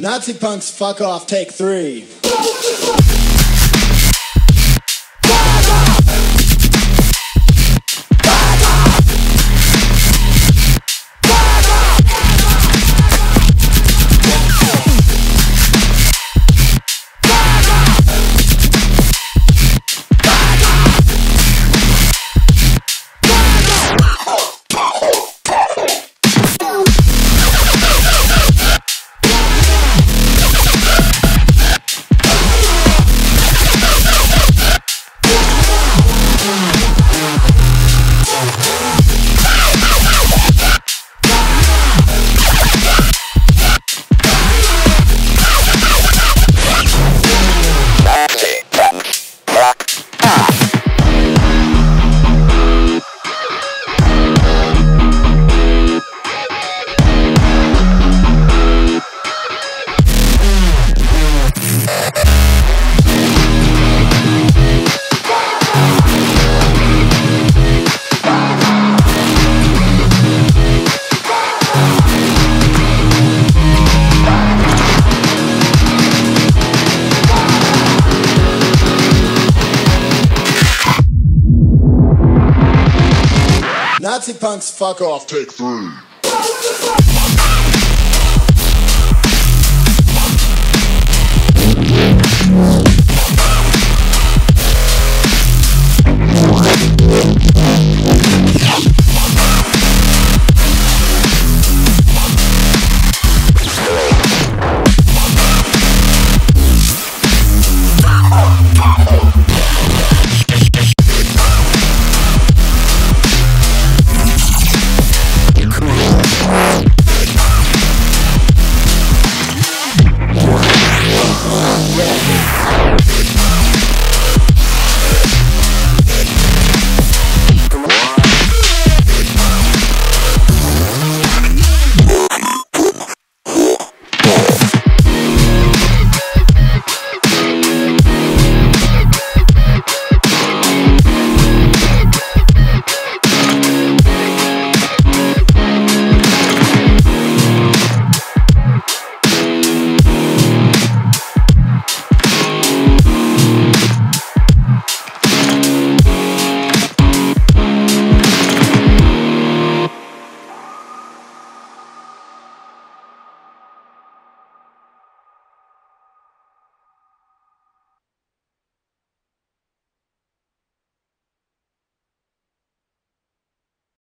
Nazi punks, fuck off, take three. Nazi punks, fuck off. Take three.